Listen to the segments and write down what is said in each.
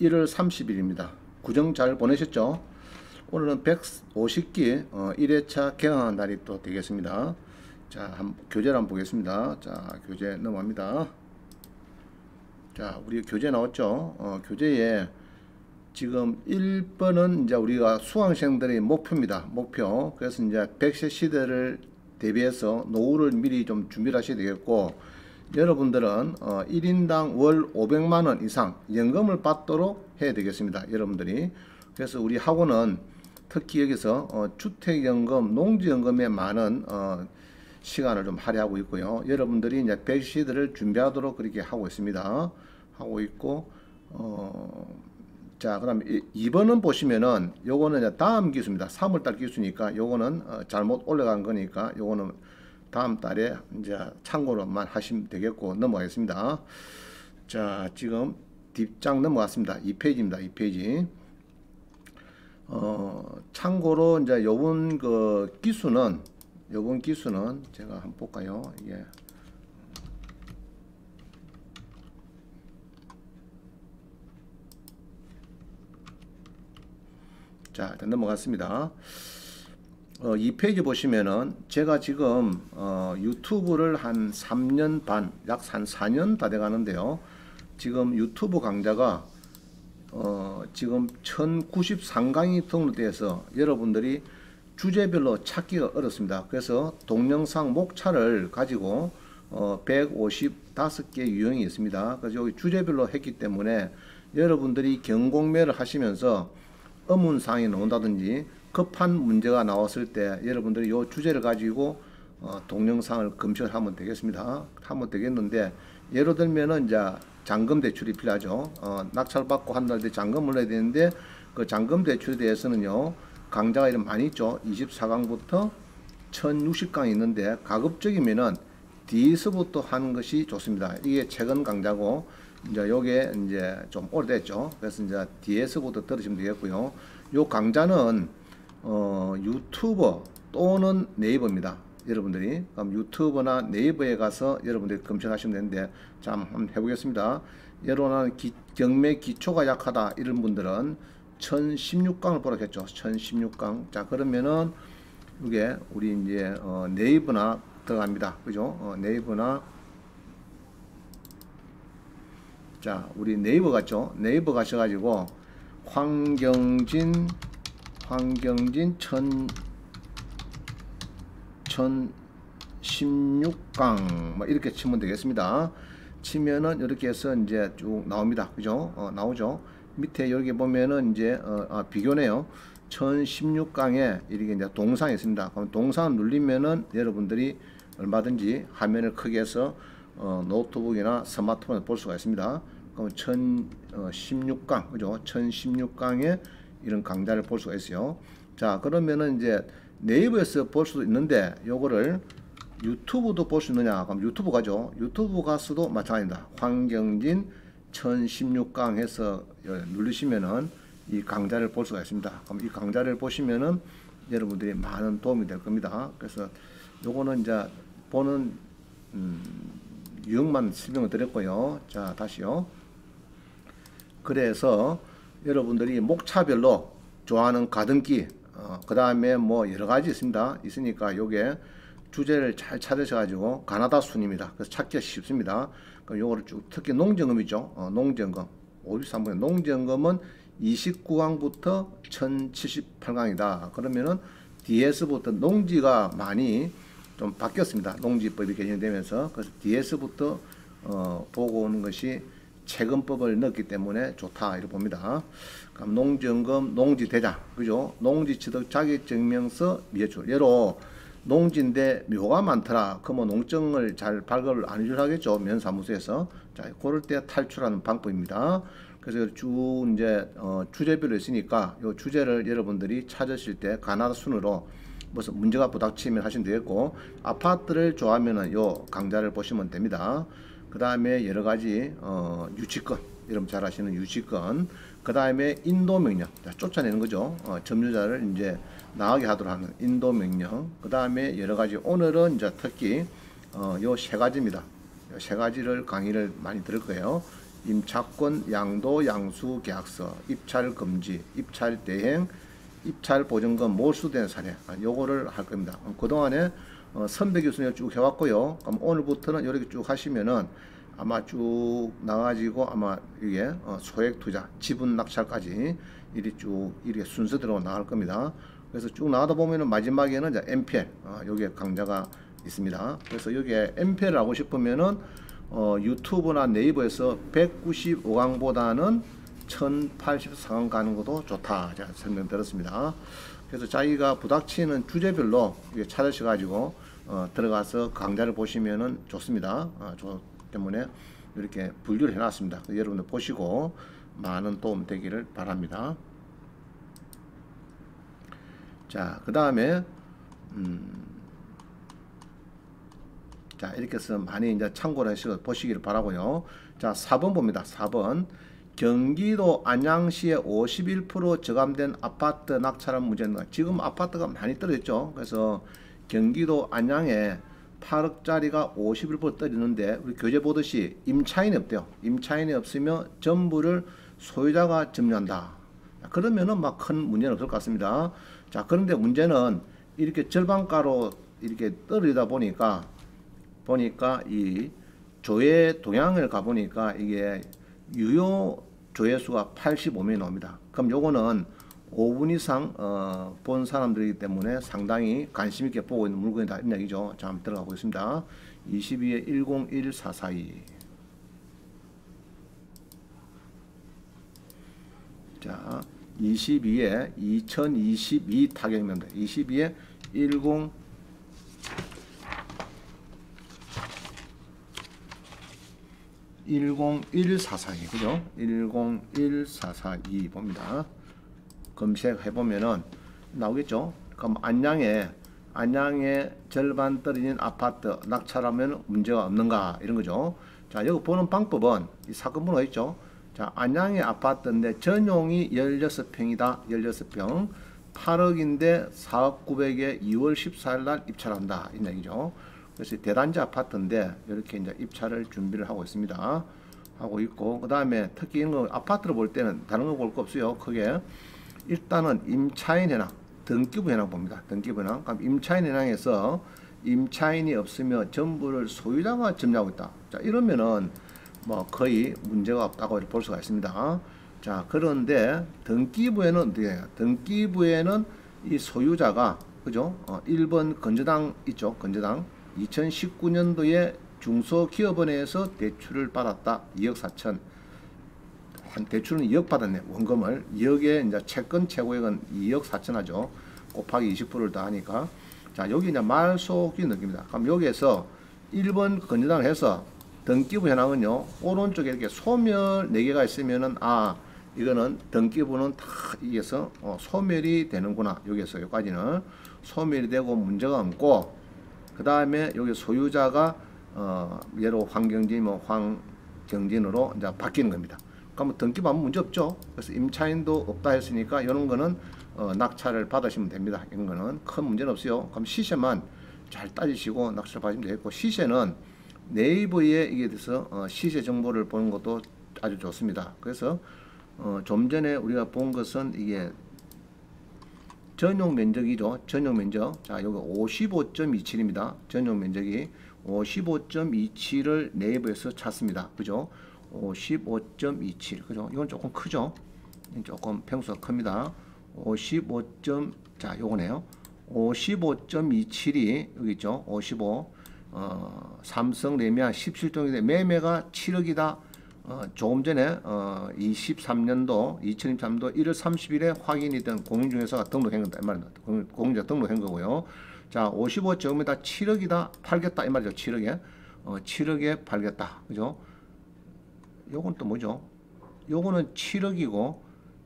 1월 30일입니다. 구정 잘 보내셨죠? 오늘은 150기 어, 1회차 개강한 날이 또 되겠습니다. 자, 한, 교재를 한번 보겠습니다. 자, 교재 넘어갑니다. 자, 우리 교재 나왔죠? 어, 교재에 지금 1번은 이제 우리가 수강생들의 목표입니다. 목표. 그래서 이제 100세 시대를 대비해서 노후를 미리 좀 준비를 하셔야 되겠고, 여러분들은 어, 1인당 월 500만 원 이상 연금을 받도록 해야 되겠습니다. 여러분들이. 그래서 우리 학원은 특히 여기서 어, 주택연금, 농지연금에 많은 어, 시간을 좀 할애하고 있고요. 여러분들이 이제 100시들을 준비하도록 그렇게 하고 있습니다. 하고 있고, 어, 자, 그 다음에 2번은 보시면은 요거는 이제 다음 기수입니다. 3월달 기수니까 요거는 어, 잘못 올라간 거니까 요거는 다음 달에 이제 참고로만 하시면 되겠고 넘어가겠습니다. 자, 지금 뒷장 넘어갔습니다. 2페이지입니다. 2페이지. 어, 참고로 이제 요번 그 기수는 요번 기수는 제가 한번 볼까요? 이게 자, 넘어갔습니다. 어, 이 페이지 보시면은 제가 지금 어, 유튜브를 한 3년 반, 약 한 4년 다 돼가는데요. 지금 유튜브 강좌가 어, 지금 1093강이 등록돼서 여러분들이 주제별로 찾기가 어렵습니다. 그래서 동영상 목차를 가지고 어, 155개 유형이 있습니다. 그래서 여기 주제별로 했기 때문에 여러분들이 경공매를 하시면서 의문사항이 나온다든지 급한 문제가 나왔을 때 여러분들이 이 주제를 가지고 어, 동영상을 검색을 하면 되겠습니다. 하면 되겠는데 예를 들면은 이제 잔금 대출이 필요하죠. 어, 낙찰받고 한 달 뒤 잔금을 내야 되는데 그 잔금 대출에 대해서는요 강좌가 이런 많이 있죠. 24강부터 1060강이 있는데 가급적이면은 뒤에서부터 하는 것이 좋습니다. 이게 최근 강좌고 이제 요게 이제 좀 오래됐죠. 그래서 이제 뒤에서부터 들으시면 되겠고요. 요 강좌는 어, 유튜버 또는 네이버입니다. 여러분들이 그럼 유튜브나 네이버에 가서 여러분들이 검색하시면 되는데 자 한번 해보겠습니다. 여러분은 기, 경매 기초가 약하다 이런 분들은 1016강을 보라겠죠. 1016강. 자 그러면은 이게 우리 이제 어, 네이버나 들어갑니다. 그죠? 어, 네이버나 자 우리 네이버 갔죠. 네이버 가셔가지고 황경진 황경진 천, 천 16강 뭐 이렇게 치면 되겠습니다. 치면은 이렇게 해서 이제 쭉 나옵니다. 그죠? 어, 나오죠. 밑에 여기 보면은 이제 어, 아, 비교네요. 1016강에 이렇게 이제 동상이 있습니다. 그럼 동상 누르면은 여러분들이 얼마든지 화면을 크게 해서 어, 노트북이나 스마트폰을 볼 수가 있습니다. 그럼 1016강, 그죠? 1016강에 이런 강좌를 볼 수가 있어요. 자, 그러면은 이제 네이버에서 볼 수도 있는데 요거를 유튜브도 볼 수 있느냐? 그럼 유튜브 가죠. 유튜브 가서도 마찬가지입니다. 황경진 1016강 해서 누르시면은 이 강좌를 볼 수가 있습니다. 그럼 이 강좌를 보시면은 여러분들이 많은 도움이 될 겁니다. 그래서 요거는 이제 보는 음, 유형만 설명을 드렸고요. 자, 다시요. 그래서 여러분들이 목차별로 좋아하는 가등기 어, 그 다음에 뭐 여러 가지 있습니다. 있으니까 요게 주제를 잘 찾으셔가지고 가나다 순입니다. 그래서 찾기가 쉽습니다. 그럼 요거를 쭉 특히 농정금이죠. 어, 농정금 53번 농정금은 29강부터 1078강이다. 그러면은 DS부터 농지가 많이 좀 바뀌었습니다. 농지법이 개정되면서 그래서 DS부터 어, 보고 오는 것이 채금법을 넣었기 때문에 좋다 이렇게 봅니다. 그럼 농지연금, 농지대장, 그죠? 농지취득 자격증명서 미해출. 예로 농지인데 묘가 많더라. 그러면 농정을 잘 발급을 안 해주라겠죠. 면사무소에서. 자, 그럴 때 탈출하는 방법입니다. 그래서 쭉 이제 어, 주제별로 있으니까 이 주제를 여러분들이 찾으실 때 가나다 순으로 무슨 문제가 부닥치면 하시면 되겠고 아파트를 좋아하면은 요 강좌를 보시면 됩니다. 그 다음에 여러 가지 어, 유치권 여러분 잘 아시는 유치권 그 다음에 인도 명령 쫓아내는 거죠 어, 점유자를 이제 나가게 하도록 하는 인도 명령 그 다음에 여러 가지 오늘은 이제 특히 어, 요 세 가지입니다 세 가지를 강의를 많이 들을 거예요. 임차권, 양도, 양수 계약서, 입찰 금지, 입찰 대행, 입찰 보증금 몰수된 사례. 아, 요거를 할 겁니다. 그동안에 어, 선배 교수님 쭉 해왔고요. 그럼 오늘부터는 이렇게 쭉 하시면은 아마 쭉 나가지고 아마 이게 어, 소액 투자, 지분 낙찰까지 이리 쭉 이렇게 순서대로 나갈 겁니다. 그래서 쭉 나가다 보면은 마지막에는 이제 MPL, 어, 여기에 강좌가 있습니다. 그래서 여기에 MPL 하고 싶으면은 어, 유튜브나 네이버에서 195강보다는 1084강 가는 것도 좋다. 제가 설명드렸습니다. 그래서 자기가 부닥치는 주제별로 찾으셔가지고 어, 들어가서 강좌를 보시면은 좋습니다. 어, 좋 때문에 이렇게 분류를 해놨습니다. 여러분들 보시고 많은 도움 되기를 바랍니다. 자, 그 다음에 음, 자 이렇게 해서 많이 이제 참고를 하시고 보시기를 바라고요. 자 4번 봅니다. 4번 경기도 안양시에 51% 저감된 아파트 낙찰한 문제입니다. 지금 아파트가 많이 떨어졌죠. 그래서 경기도 안양에 8억짜리가 51% 떨어지는데 우리 교재 보듯이 임차인이 없대요. 임차인이 없으면 전부를 소유자가 점유한다. 그러면은 막 큰 문제는 없을 것 같습니다. 자 그런데 문제는 이렇게 절반가로 이렇게 떨어지다 보니까 보니까 이 조회 동향을 가보니까 이게 유효 조회수가 85명이 나옵니다. 그럼 요거는 5분 이상 어, 본 사람들이기 때문에 상당히 관심 있게 보고 있는 물건이다 이런 얘기죠. 자, 한번 들어가 보겠습니다. 22에 101442 자, 22에 2022 타격입니다. 22에 10 10142 그죠? 101442 봅니다. 검색해 보면은 나오겠죠? 그럼 안양에 안양에 절반 떨어진 아파트 낙찰하면 문제가 없는가 이런 거죠. 자, 여기 보는 방법은 이 사건 번호 있죠? 자, 안양의 아파트인데 전용이 16평이다. 16평. 8억인데 4억 9백에 2월 14일 날 입찰한다. 이 얘기죠. 그래서 대단지 아파트인데 이렇게 이제 입찰을 준비를 하고 있습니다. 하고 있고 그 다음에 특히 이런 거 아파트를 볼 때는 다른 거 볼 거 없어요. 크게 일단은 임차인 현황, 등기부 현황 봅니다. 등기부 현황. 그럼 임차인 현황에서 임차인이 없으면 전부를 소유자가 점유하고 있다. 자 이러면은 뭐 거의 문제가 없다고 볼 수가 있습니다. 자 그런데 등기부에는 어떻게 등기부에는 이 소유자가 그죠? 어, 1번 건저당 있죠. 건저당 2019년도에 중소기업은행에서 대출을 받았다. 2억 4천. 한 대출은 2억 받았네. 원금을. 2억에 이제 채권 최고액은 2억 4천 하죠. 곱하기 20%를 더 하니까. 자, 여기 이제 말속이 느낍니다. 그럼 여기에서 1번 건전당을 해서 등기부 현황은요. 오른쪽에 이렇게 소멸 4개가 있으면은 아, 이거는 등기부는 다 이게서 어, 소멸이 되는구나. 여기에서 여기까지는 소멸이 되고 문제가 없고 그 다음에 여기 소유자가 어, 예로 황경진, 뭐 황경진으로 이제 바뀌는 겁니다. 그러면 등기부하면 문제 없죠. 그래서 임차인도 없다 했으니까 이런 거는 어, 낙찰을 받으시면 됩니다. 이런 거는 큰 문제는 없어요. 그럼 시세만 잘 따지시고 낙찰 받으시면 되겠고 시세는 네이버에 이게 돼서 어, 시세 정보를 보는 것도 아주 좋습니다. 그래서 어, 좀 전에 우리가 본 것은 이게 전용 면적이죠. 전용 면적. 자, 여기 55.27입니다. 전용 면적이 55.27을 네이버에서 찾습니다. 그죠? 55.27. 그죠? 이건 조금 크죠? 조금 평수가 큽니다. 55. 자, 요거네요. 55.27이 여기 있죠. 55. 어, 삼성 레미안 17동인데 매매가 7억이다. 어, 조금 전에 어, 23년도 2023년도 1월 30일에 확인이 된 공인중개사가 등록한 거다 이 말입니다. 공인자 등록한 거고요. 자, 55점에다 7억이다 팔겠다 이 말이죠. 7억에 어, 7억에 팔겠다. 그죠? 요건 또 뭐죠? 요거는 7억이고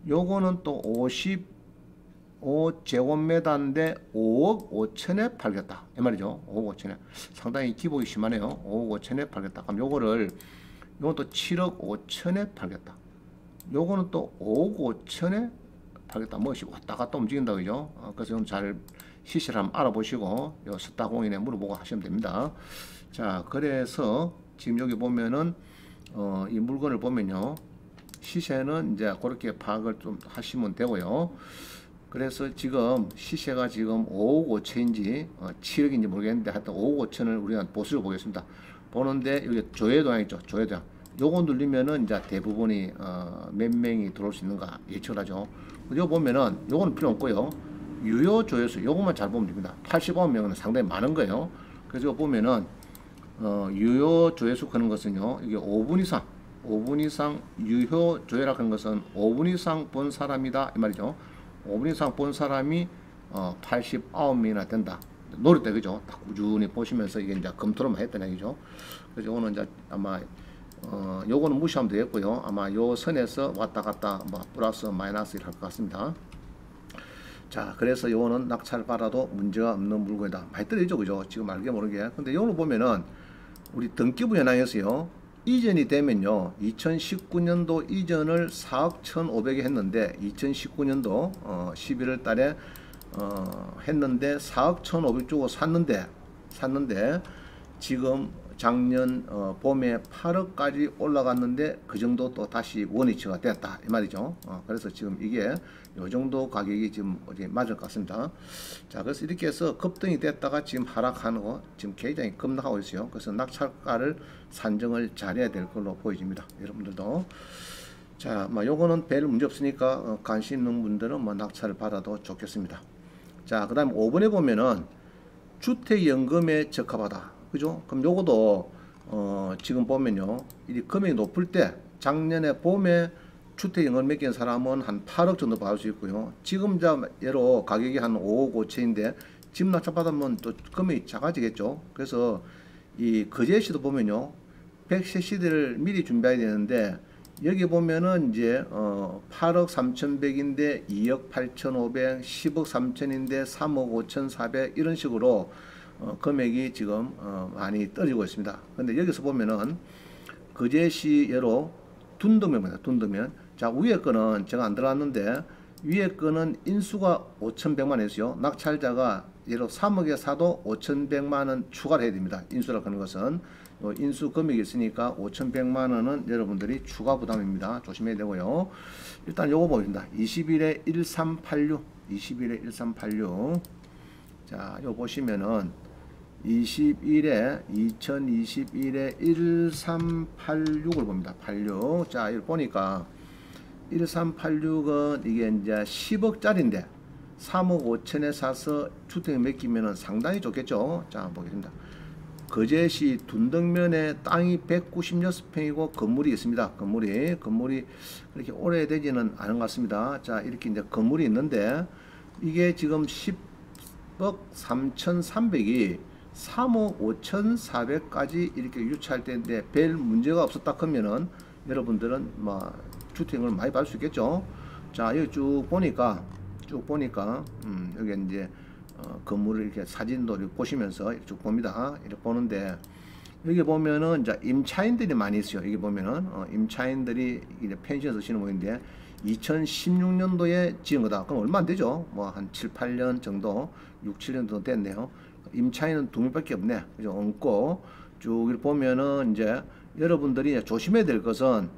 요거는 또 55제곱미터인데 5억 5천에 팔겠다. 이 말이죠. 5억 5천에. 상당히 기복이 심하네요. 5억 5천에 팔겠다. 그럼 요거를 요건 또 7억 5천에 팔겠다. 요거는 또 5억 5천에 팔겠다. 뭐시 왔다 갔다 움직인다 그죠? 어, 그래서 좀잘 시세를 한번 알아보시고 요 스타공인에 물어보고 하시면 됩니다. 자, 그래서 지금 여기 보면은 어, 이 물건을 보면요. 시세는 이제 그렇게 파악을 좀 하시면 되고요. 그래서 지금 시세가 지금 5억 5천인지 어, 7억인지 모르겠는데 하여튼 5억 5천을 우리가 보수를 보겠습니다. 보는데 여기 조회도양 있죠. 조회도양. 요거 누르면은 이제 대부분이 어, 몇 명이 들어올 수 있는가 예측을 하죠. 이거 보면은 요거는 필요 없고요. 유효 조회수 요것만 잘 보면 됩니다. 85명은 상당히 많은 거예요. 그래서 보면은 어, 유효 조회수 하는 것은요. 이게 5분 이상 5분 이상 유효 조회라 하는 것은 5분 이상 본 사람이다 이 말이죠. 5분 이상 본 사람이 어, 89명이나 된다. 노릇대 그죠? 딱 꾸준히 보시면서 이게 이제 검토를 많이 했던 얘기죠. 그래서 오늘 이제 아마 어, 요거는 무시하면 되겠고요. 아마 요 선에서 왔다 갔다 뭐 플러스 마이너스 이렇게 할것 같습니다. 자, 그래서 요거는 낙찰 받아도 문제가 없는 물건이다. 많이 떨어지죠, 그죠? 지금 알게 모르게. 근데 요거 보면은 우리 등기부 현황에서요. 이전이 되면요. 2019년도 이전을 4억 1,500에 했는데 2019년도 어, 11월 달에 어, 했는데 4억 1,500 주고 샀는데 샀는데 지금 작년 어, 봄에 8억까지 올라갔는데 그 정도 또 다시 원위치가 됐다 이 말이죠. 어, 그래서 지금 이게 요 정도 가격이 지금 어디 맞을 것 같습니다. 자 그래서 이렇게 해서 급등이 됐다가 지금 하락하는 거 지금 굉장히 급락하고 있어요. 그래서 낙찰가를 산정을 잘해야 될 걸로 보여집니다. 여러분들도 자, 뭐 요거는 별 문제 없으니까 어, 관심 있는 분들은 뭐 낙찰을 받아도 좋겠습니다. 자, 그 다음 5번에 보면은 주택연금에 적합하다. 그죠? 그럼 요거도 어, 지금 보면요. 이 금액이 높을 때 작년에 봄에 주택 연금 맡긴 사람은 한 8억 정도 받을 수 있고요. 지금 자 예로 가격이 한 5억 5천인데 집 낙찰 받으면 또 금액이 작아지겠죠. 그래서 이 거제 시도 보면요. 100세 시대를 미리 준비해야 되는데 여기 보면은 이제 어 8억 3,100인데 2억 8,500, 10억 3천인데 3억 5,400 이런 식으로 어, 금액이 지금 어, 많이 떨어지고 있습니다. 근데 여기서 보면은 거제시 예로 둔도면입니다. 둔도면. 자, 위에 거는 제가 안 들어갔는데 위에 거는 인수가 5,100만 원이었어요. 낙찰자가 예로 3억에 사도 5,100만 원 추가를 해야 됩니다. 인수라고 하는 것은 인수 금액이 있으니까 5,100만 원은 여러분들이 추가 부담입니다. 조심해야 되고요. 일단 요거 보겠습니다. 21에 1386 21에 1386 자, 요 보시면은 21에 2021에 1386을 봅니다. 86. 자, 여기 보니까 1386은 이게 이제 10억짜리인데 3억 5천에 사서 주택을 맡기면은 상당히 좋겠죠. 자, 보겠습니다. 거제시 둔덕면에 땅이 196평이고 건물이 있습니다. 건물이 건물이 그렇게 오래되지는 않은 것 같습니다. 자, 이렇게 이제 건물이 있는데 이게 지금 10억 3,300이 3억 5,400까지 이렇게 유치할 때인데 별 문제가 없었다 그러면은 여러분들은 뭐 주택을 많이 받을 수 있겠죠. 자 여기 쭉 보니까 쭉 보니까 음, 여기 이제 어, 건물을 이렇게 사진도 이렇게 보시면서 쭉 봅니다. 이렇게 보는데 여기 보면은 이제 임차인들이 많이 있어요. 여기 보면은 어, 임차인들이 이제 펜션 쓰시는 분인데 2016년도에 지은 거다. 그럼 얼마 안 되죠? 뭐 한 7, 8년 정도, 6, 7년 정도 됐네요. 임차인은 두 명밖에 없네. 그죠? 얹고 쭉 보면은 이제 여러분들이 조심해야 될 것은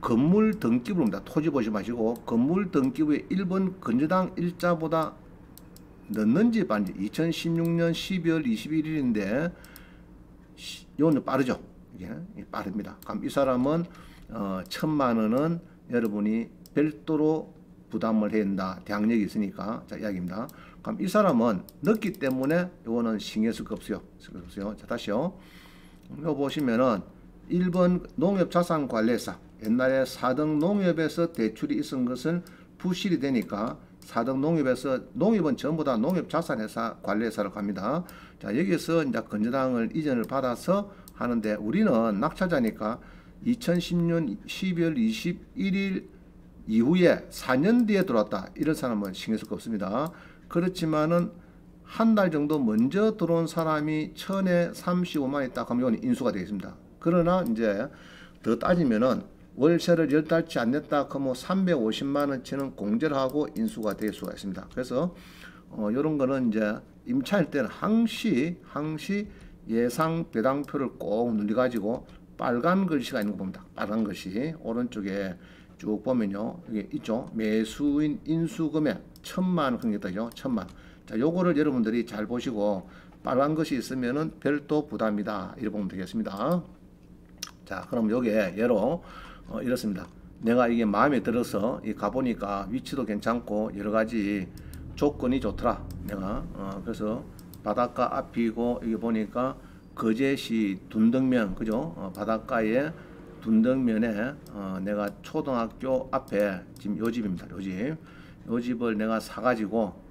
건물 등기부입니다. 토지 보지 마시고 건물 등기부의 1번 건조당 일자보다 늦는지 반지 2016년 12월 21일인데 이거는 빠르죠. 이게 빠릅니다. 그럼 이 사람은 어, 천만 원은 여러분이 별도로 부담을 해야 된다. 대항력이 있으니까 자 이야기입니다. 그럼 이 사람은 늦기 때문에 이거는 신경 쓸 거 없어요. 쓸거 없어요. 자 다시요. 이거 보시면은 1번 농협자산관리사 옛날에 4등 농협에서 대출이 있은 것은 부실이 되니까 4등 농협에서 농협은 전부 다 농협자산회사 관리회사로 갑니다. 자 여기서 이제 건전당을 이전을 받아서 하는데 우리는 낙찰자니까 2010년 12월 21일 이후에 4년 뒤에 들어왔다 이런 사람은 신경 쓸 거 없습니다. 그렇지만은 한 달 정도 먼저 들어온 사람이 천에 35만 있다 그러면 이건 인수가 되겠습니다. 그러나 이제 더 따지면은 월세를 열 달치 안 냈다 그러면 350만 원치는 공제를 하고 인수가 될 수가 있습니다. 그래서 어, 이런 거는 이제 임차일 때는 항시 항시 예상 배당표를 꼭 눌러가지고 빨간 글씨가 있는 거 봅니다. 빨간 글씨 오른쪽에 쭉 보면요. 이게 있죠. 매수인 인수금액 천만 떠요. 천만. 자, 요거를 여러분들이 잘 보시고 빨간 것이 있으면은 별도 부담이다. 이렇게 보면 되겠습니다. 자, 그럼 여기에 예로 어, 이렇습니다. 내가 이게 마음에 들어서 이 가보니까 위치도 괜찮고 여러 가지 조건이 좋더라. 내가 어, 그래서 바닷가 앞이고 여기 보니까 거제시 둔덕면 그죠? 어, 바닷가에 둔덕면에 어, 내가 초등학교 앞에 지금 요 집입니다. 요 집. 요 집을 내가 사가지고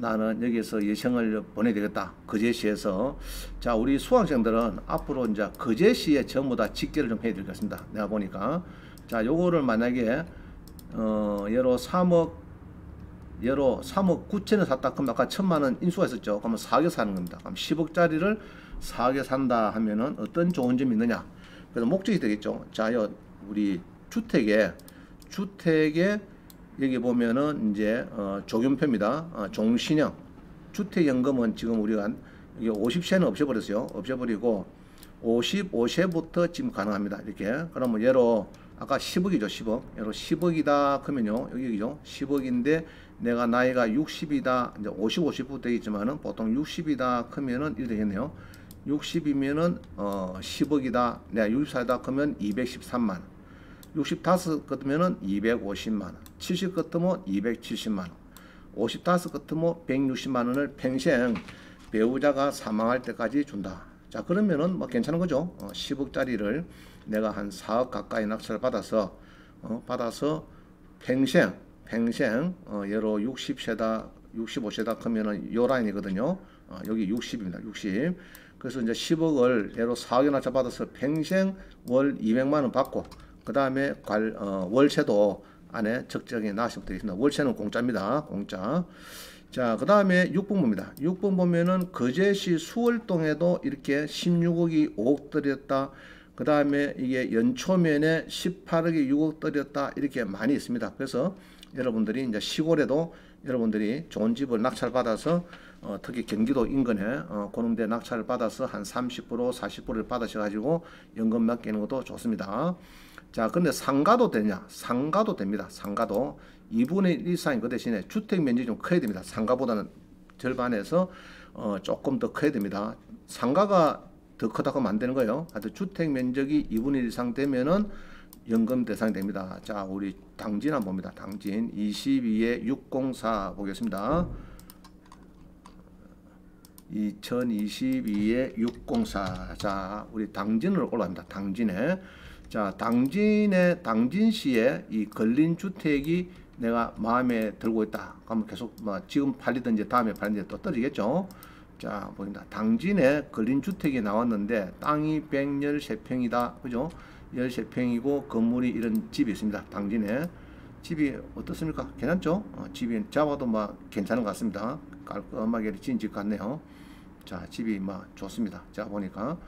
나는 여기서 예생을 보내야 되겠다. 거제시에서. 자, 우리 수강생들은 앞으로 이제 거제시에 전부 다 직계를 좀 해야 되겠습니다. 내가 보니까. 자, 요거를 만약에, 어, 예로 3억, 예로 3억 9천을 샀다. 그럼 아까 천만 원 인수가 있었죠. 그러면 4개 사는 겁니다. 그럼 10억짜리를 4개 산다 하면은 어떤 좋은 점이 있느냐. 그래서 목적이 되겠죠. 자, 요, 우리 주택에, 주택에 여기 보면은 이제 어, 조경표입니다. 어, 종신형 주택연금은 지금 우리가 한 이게 50세는 없애버렸어요. 없애버리고 55세부터 지금 가능합니다. 이렇게 그러면 예로 아까 10억이죠. 10억. 예로 10억이다 그러면요. 여기죠. 10억인데 내가 나이가 60이다. 이제 50, 50부터 되겠지만은 보통 60이다 크면은 이렇게 되겠네요. 60이면은 어 10억이다. 내가 60살이다 그러면 213만 원. 65 같으면은 250만 원, 70 같으면 270만 원, 55 같으면 160만 원을 평생 배우자가 사망할 때까지 준다. 자 그러면은 뭐 괜찮은 거죠. 어, 10억짜리를 내가 한 4억 가까이 낙찰을 받아서 어, 받아서 평생 평생 어, 예로 60세다 65세다 하면은 요 라인이거든요. 어, 여기 60입니다. 60. 그래서 이제 10억을 예로 4억에 낙찰 받아서 평생 월 200만 원 받고 그 다음에 어, 월세도 안에 적정히 나시면 되겠습니다. 월세는 공짜입니다. 공짜. 자, 그 다음에 6번입니다. 6번 보면은 거제시 수월동에도 이렇게 16억이 5억 들였다. 그 다음에 이게 연초면에 18억이 6억 들였다. 이렇게 많이 있습니다. 그래서 여러분들이 이제 시골에도 여러분들이 좋은 집을 낙찰 받아서 어, 특히 경기도 인근에 어, 데 낙찰을 받아서 한 30% 40%를 받으셔가지고 연금 맡기는 것도 좋습니다. 자, 근데 상가도 되냐? 상가도 됩니다. 상가도 2분의 1 이상인 그 대신에 주택 면적이 좀 커야 됩니다. 상가보다는 절반에서 어, 조금 더 커야 됩니다. 상가가 더 크다고 하면 안 되는 거예요. 하여튼 주택 면적이 2분의 1 이상 되면은 연금 대상이 됩니다. 자, 우리 당진 한번 봅니다. 당진 22에 604 보겠습니다. 2022에 604. 자, 우리 당진으로 올라갑니다. 당진에. 자, 당진의 당진시에 이 걸린 주택이 내가 마음에 들고 있다. 그러면 계속 뭐 지금 팔리든지 다음에 팔리든지 또 떨어지겠죠. 자, 보입니다. 당진에 걸린 주택이 나왔는데 땅이 113평이다. 그죠? 13평이고 건물이 이런 집이 있습니다. 당진에. 집이 어떻습니까? 괜찮죠? 어, 집이 잡아도 막 괜찮은 것 같습니다. 깔끔하게 지은 집 같네요. 자, 집이 막 좋습니다. 자, 보니까.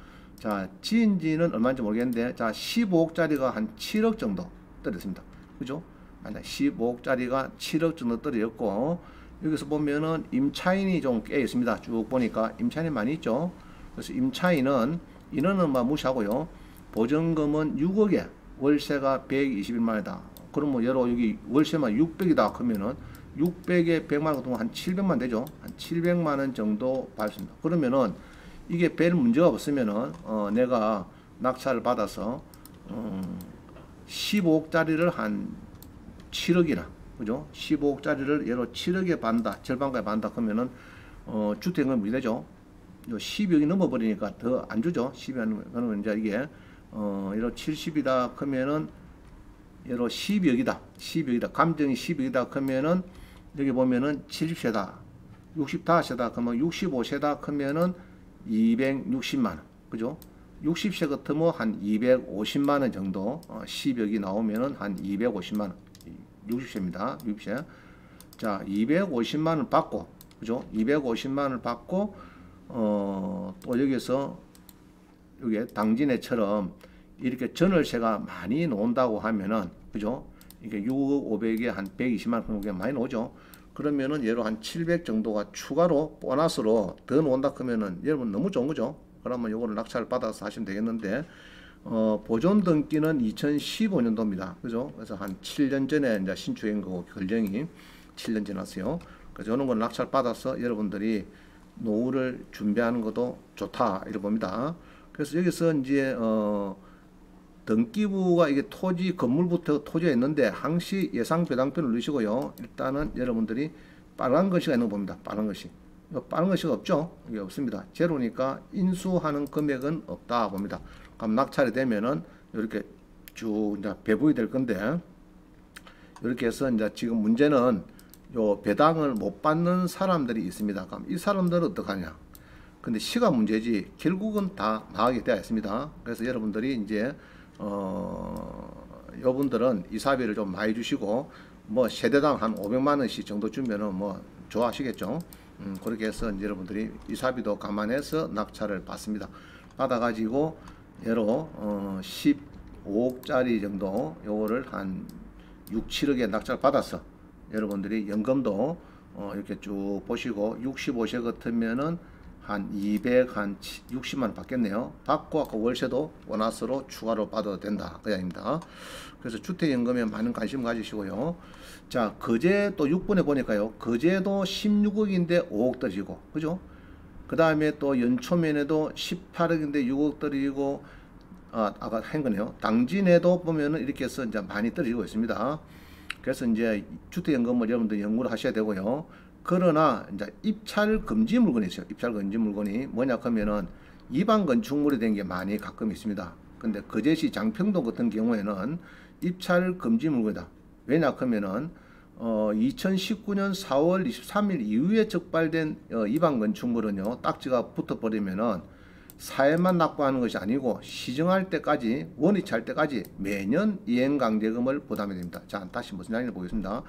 자, 지은지는 얼마인지 모르겠는데, 자, 15억짜리가 한 7억 정도 떨어졌습니다. 그죠? 만약 15억짜리가 7억 정도 떨어졌고, 여기서 보면은 임차인이 좀 꽤 있습니다. 쭉 보니까 임차인이 많이 있죠. 그래서 임차인은 인원은 막 무시하고요. 보증금은 6억에 월세가 121만이다. 그럼 뭐 여러 여기 월세만 600이다 그러면은 600에 100만 원 한 700만 되죠. 한 700만 원 정도 받습니다. 그러면은 이게 별 문제가 없으면은 어 내가 낙찰을 받아서 음 15억짜리를 한 7억이나 그죠? 15억짜리를 예로 7억에 반다 절반까지 반다 그러면은 어 주택은 뭐 되죠? 12억이 넘어버리니까 더 안 주죠. 12억 그러면 이제 이게 어 예로 70이다 그러면은 예로 12억이다. 12억이다. 감정이 12억이다 그러면은 여기 보면은 70세다. 65세다 그러면 65세다 그러면은 260만 원. 그죠? 60세 같으면 한 250만 원 정도 어, 10억이 나오면은 한 250만 원. 60세입니다. 60세. 자, 250만 원 받고 그죠? 250만 원을 받고 어, 또 여기서 여기 당진에처럼 이렇게 전월세가 많이 나온다고 하면은 그죠? 이게 6억 500에 한 120만 원 정도 많이 나오죠. 그러면은 예로 한 700 정도가 추가로 보너스로 더 나온다 그러면은 여러분 너무 좋은 거죠. 그러면 요거를 낙찰 받아서 하시면 되겠는데 어, 보존 등기는 2015년도입니다. 그죠? 그래서 한 7년 전에 이제 신축한 거고 결정이 7년 지났어요. 그래서 이런 걸 낙찰 받아서 여러분들이 노후를 준비하는 것도 좋다 이렇게 봅니다. 그래서 여기서 이제 어 등기부가 이게 토지 건물부터 토지가 있는데 항시 예상 배당표를 넣으시고요. 일단은 여러분들이 빨간 글씨가 있는 거 봅니다. 빨간 글씨. 빨간 글씨가 없죠? 이게 없습니다. 제로니까 인수하는 금액은 없다 봅니다. 그럼 낙찰이 되면은 이렇게 쭉 이제 배분이 될 건데 이렇게 해서 이제 지금 문제는 요 배당을 못 받는 사람들이 있습니다. 그럼 이 사람들은 어떡하냐? 근데 시간 문제지 결국은 다 나가게 되어 있습니다. 그래서 여러분들이 이제 어 여분들은 이사비를 좀 많이 주시고 뭐 세대당 한 500만 원씩 정도 주면은 뭐 좋아하시겠죠. 음, 그렇게 해서 여러분들이 이사비도 감안해서 낙찰을 받습니다. 받아가지고 예로 어 15억짜리 정도 요거를 한 6, 7억에 낙찰 받았어. 여러분들이 연금도 어 이렇게 쭉 보시고 65세 같으면은 한 200, 한 60만 원 받겠네요. 받고 아까 월세도 보너스로 추가로 받아도 된다. 그 이야기입니다. 그래서 주택연금에 많은 관심 가지시고요. 자, 거제 또 6번에 보니까요. 거제도 16억인데 5억 떨어지고, 그죠? 그 다음에 또 연초면에도 18억인데 6억 떨어지고, 아, 아까 한 거네요. 당진에도 보면은 이렇게 해서 이제 많이 떨어지고 있습니다. 그래서 이제 주택연금을 여러분들 연구를 하셔야 되고요. 그러나 이제 입찰 금지 물건이 있어요. 입찰 금지 물건이 뭐냐 하면은 이반 건축물이 된 게 많이 가끔 있습니다. 근데 거제시 장평동 같은 경우에는 입찰 금지 물건이다. 왜냐 하면은 어 2019년 4월 23일 이후에 적발된 어, 이반 건축물은요 딱지가 붙어버리면은 사회만 납부하는 것이 아니고 시정할 때까지 원위치할 때까지 매년 이행강제금을 부담해야 됩니다. 자 다시 무슨 이야기를 보겠습니다.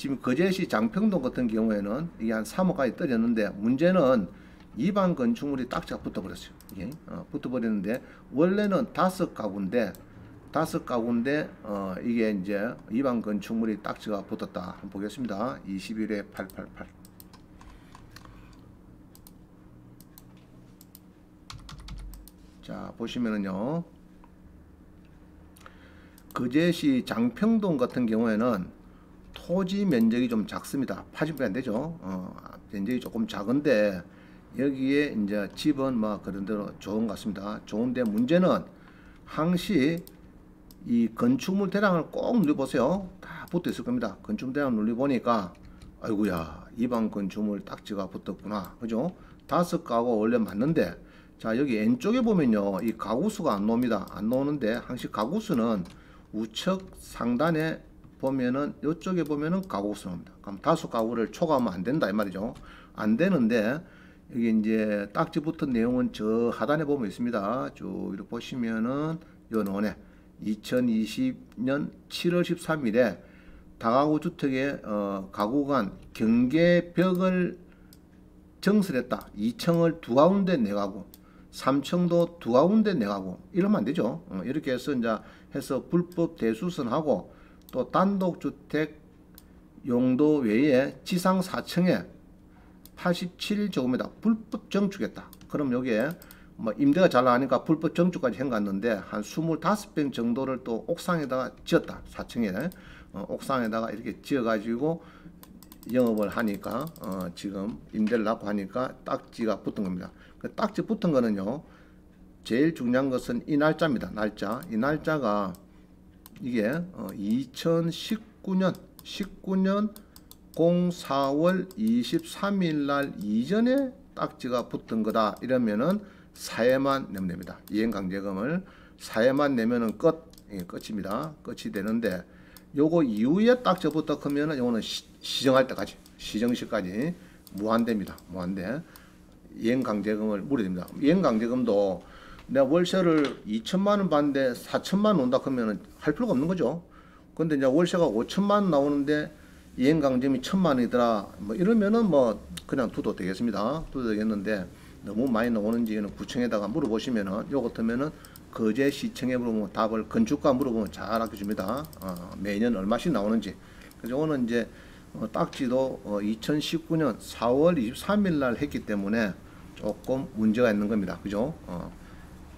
지금 거제시 장평동 같은 경우에는 이게 한 3억까지 떨어졌는데 문제는 이반 건축물이 딱지가 붙어버렸어요. 이게 어, 붙어버렸는데 원래는 다섯 가구인데 다섯 가구인데 어, 이게 이제 이반 건축물이 딱지가 붙었다. 한번 보겠습니다. 21회 888. 자 보시면은요. 거제시 장평동 같은 경우에는 토지 면적이 좀 작습니다. 80배 안 되죠. 어, 면적이 조금 작은데 여기에 이제 집은 뭐 그런 대로 좋은 것 같습니다. 좋은데 문제는 항시 이 건축물 대량을 꼭 눌러보세요. 다 붙어 있을 겁니다. 건축물 대량 눌러보니까 아이구야 이방 건축물 딱지가 붙었구나. 그죠? 다섯 가구 원래 맞는데 자 여기 왼쪽에 보면요 이 가구수가 안 나옵니다. 안 나오는데 항시 가구수는 우측 상단에 보면은 이쪽에 보면은 가구수 나옵니다. 그럼 다수 가구를 초과하면 안 된다 이 말이죠. 안 되는데 여기 이제 딱지 붙은 내용은 저 하단에 보면 있습니다. 쭉 이렇게 보시면은 요 노네 2020년 7월 13일에 다가구 주택의 어, 가구 간 경계벽을 정설했다. 2층을 두 가운데 내가구, 3층도 두 가운데 내가구 이러면 안 되죠. 어, 이렇게 해서 이제 해서 불법 대수선하고 또 단독주택 용도 외에 지상 4층에 87제곱미터 불법 정축했다. 그럼 여기에 뭐 임대가 잘 나가니까 불법 정축까지 해갔는데 한 25평 정도를 또 옥상에다가 지었다. 4층에 어, 옥상에다가 이렇게 지어가지고 영업을 하니까 어, 지금 임대를 낳고 하니까 딱지가 붙은 겁니다. 그 딱지 붙은 거는요. 제일 중요한 것은 이 날짜입니다. 날짜. 이 날짜가 이게 어, 2019년 19년 04월 23일 날 이전에 딱지가 붙은 거다 이러면은 사회만 내면 됩니다. 이행강제금을 사회만 내면은 끝 예, 끝입니다. 끝이 되는데 요거 이후에 딱지 붙다 크면은 요거는 시, 정할 때까지 시정시까지 무한대입니다. 무한대 이행강제금을 물어야 됩니다. 이행강제금도 내가 월세를 2천만 원 받는데 4천만 원 온다 그러면은 할 필요가 없는 거죠. 근데 이제 월세가 5천만 원 나오는데 이행 강점이 천만 원이더라. 뭐 이러면은 뭐 그냥 두도 되겠습니다. 두도 되겠는데 너무 많이 나오는지는 구청에다가 물어보시면은 요 같으면은 거제 시청에 물어보면 답을 건축가 물어보면 잘 알려줍니다. 어, 매년 얼마씩 나오는지. 그래서 오늘 이제 어, 딱지도 어, 2019년 4월 23일 날 했기 때문에 조금 문제가 있는 겁니다. 그죠? 어,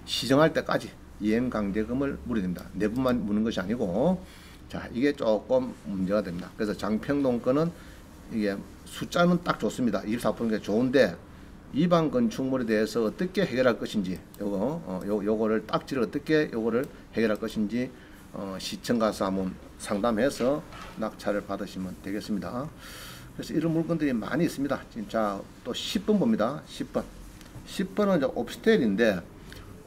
시정할 때까지 이행 강제금을 물어야 됩니다. 내부만 무는 것이 아니고 자 이게 조금 문제가 됩니다. 그래서 장평동 건은 이게 숫자는 딱 좋습니다. 24%가 좋은데 이방 건축물에 대해서 어떻게 해결할 것인지 요거 어, 요 요거를 딱지를 어떻게 요거를 해결할 것인지 어, 시청 가서 한번 상담해서 낙찰을 받으시면 되겠습니다. 그래서 이런 물건들이 많이 있습니다. 진짜 또 10번 봅니다. 10번. 10번은 이제 오피스텔인데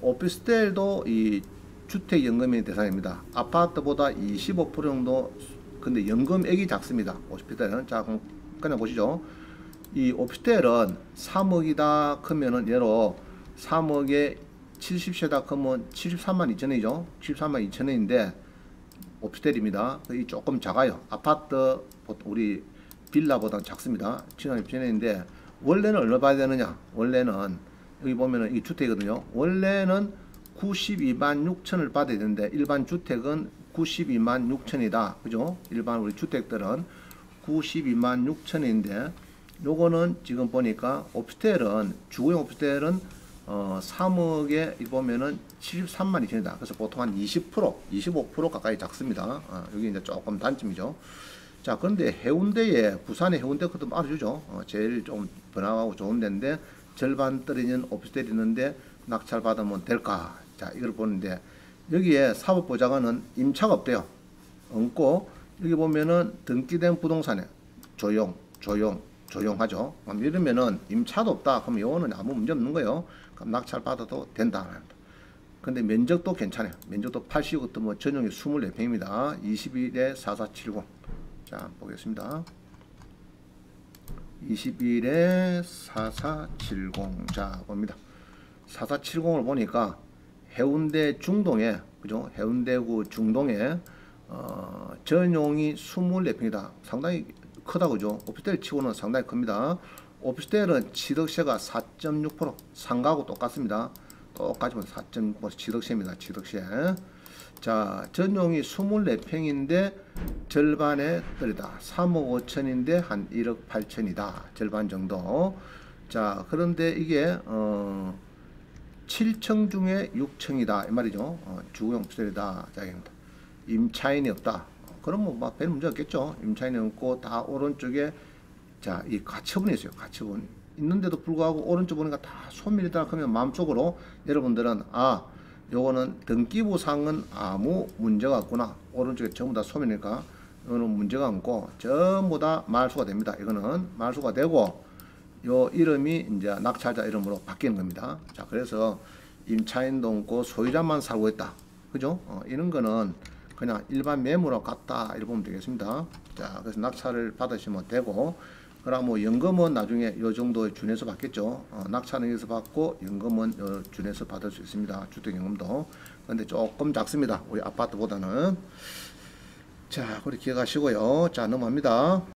오피스텔도 이 주택 연금의 대상입니다. 아파트보다 25% 정도 근데 연금액이 작습니다. 오피스텔은 자 그럼 그냥 보시죠. 이 오피스텔은 3억이다 크면은 예로 3억에 70세다 크면 73만 2천원이죠. 73만 2천원인데 오피스텔입니다. 이 조금 작아요. 아파트 우리 빌라보다 작습니다. 7만 2천원인데 원래는 얼마 받아야 되느냐? 원래는 여기 보면은 이 주택이거든요. 원래는 92만 6천을 받아야 되는데 일반 주택은 92만 6천이다. 그죠? 일반 우리 주택들은 92만 6천인데 요거는 지금 보니까 오피스텔은 주거용 오피스텔은 어 3억에 이 보면은 73만 2천이다. 그래서 보통 한 20% 25% 가까이 작습니다. 어, 여기 이제 조금 단점이죠. 자 그런데 해운대에 부산의 해운대 것도 알아주죠. 어, 제일 좀 번화하고 좋은 데인데 절반 떨어진 오피스텔이 있는데 낙찰 받으면 될까? 자 이걸 보는데 여기에 사법보좌관은 임차가 없대요. 없고 여기 보면은 등기된 부동산에 조용, 조용, 조용하죠. 그럼 이러면은 임차도 없다. 그럼 요거는 아무 문제 없는 거예요. 그럼 낙찰 받아도 된다. 근데 면적도 괜찮아요. 면적도 80이고 뭐 전용이 24평입니다. 21에 4470. 자, 보겠습니다. 21에 4470. 자, 봅니다. 4470을 보니까 해운대 중동에, 그죠? 해운대구 중동에 어, 전용이 24평이다. 상당히 크다 그죠? 오피스텔 치고는 상당히 큽니다. 오피스텔은 취득세가 4.6% 상가하고 똑같습니다. 똑같이 보면 4.6% 취득세입니다. 취득세. 자, 전용이 24평인데 절반에 떨이다. 3억 5천인데 한 1억 8천이다. 절반 정도. 자, 그런데 이게 어 7층 중에 6층이다. 이 말이죠. 어, 주거용 오피스텔이다. 자, 임차인이 없다. 그럼 뭐별 문제 없겠죠. 임차인이 없고 다 오른쪽에 자, 이 가처분이 있어요. 가처분. 있는데도 불구하고 오른쪽 보니까 다 소멸이다 그러면 마음속으로 여러분들은 아, 요거는 등기부상은 아무 문제가 없구나. 오른쪽에 전부 다 소멸이니까 이거는 문제가 없고 전부 다 말수가 됩니다. 이거는 말수가 되고 요 이름이 이제 낙찰자 이름으로 바뀌는 겁니다. 자, 그래서 임차인도 없고 소유자만 살고 있다. 그죠? 어, 이런 거는 그냥 일반 매물로 갔다 이렇게 보면 되겠습니다. 자, 그래서 낙찰을 받으시면 되고 그럼 뭐 연금은 나중에 요 정도 준해서 받겠죠. 어, 낙찰은 여기서 받고 연금은 요 준해서 받을 수 있습니다. 주택연금도. 근데 조금 작습니다. 우리 아파트보다는. 자, 그렇게 기억하시고요. 자, 넘어갑니다.